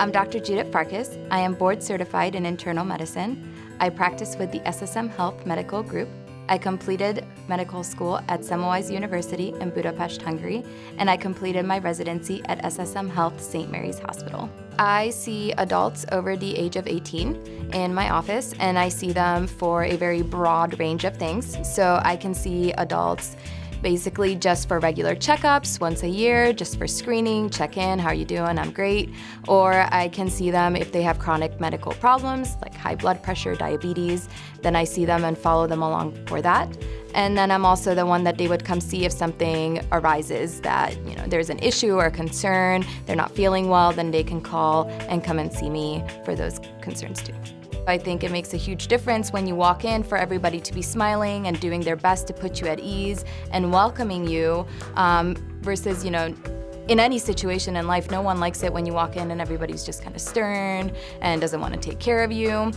I'm Dr. Judit Farkas. I am board certified in internal medicine. I practice with the SSM Health Medical Group. I completed medical school at Semmelweis University in Budapest, Hungary, and I completed my residency at SSM Health St. Mary's Hospital. I see adults over the age of 18 in my office, and I see them for a very broad range of things. So I can see adults basically just for regular checkups once a year, just for screening, check in, how are you doing, I'm great. Or I can see them if they have chronic medical problems like high blood pressure, diabetes, then I see them and follow them along for that. And then I'm also the one that they would come see if something arises that, you know, there's an issue or a concern, they're not feeling well, then they can call and come and see me for those concerns too. I think it makes a huge difference when you walk in for everybody to be smiling and doing their best to put you at ease and welcoming you um, versus, you know, in any situation in life, no one likes it when you walk in and everybody's just kind of stern and doesn't want to take care of you.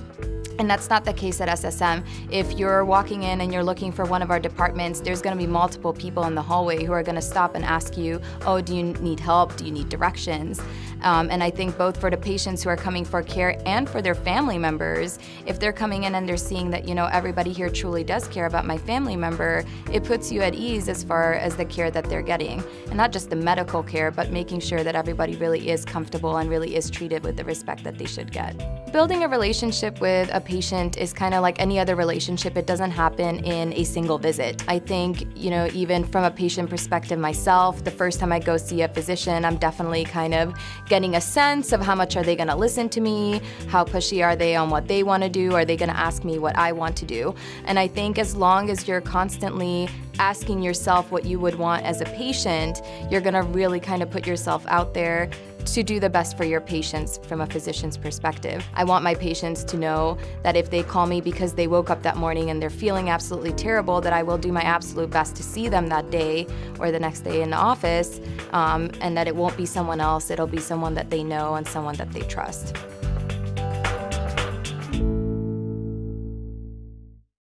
And that's not the case at SSM. If you're walking in and you're looking for one of our departments, there's going to be multiple people in the hallway who are going to stop and ask you, oh, do you need help? Do you need directions? Um, and I think both for the patients who are coming for care and for their family members, if they're coming in and they're seeing that, you know, everybody here truly does care about my family member, it puts you at ease as far as the care that they're getting. And not just the medical care, but making sure that everybody really is comfortable and really is treated with the respect that they should get. Building a relationship with a patient is kind of like any other relationship. It doesn't happen in a single visit. I think, you know, even from a patient perspective myself, the first time I go see a physician, I'm definitely kind of getting a sense of how much are they going to listen to me, how pushy are they on what they want to do, are they going to ask me what I want to do. And I think as long as you're constantly asking yourself what you would want as a patient, you're going to really kind of put yourself out there to do the best for your patients from a physician's perspective. I want my patients to know that if they call me because they woke up that morning and they're feeling absolutely terrible, that I will do my absolute best to see them that day or the next day in the office, um, and that it won't be someone else, it'll be someone that they know and someone that they trust.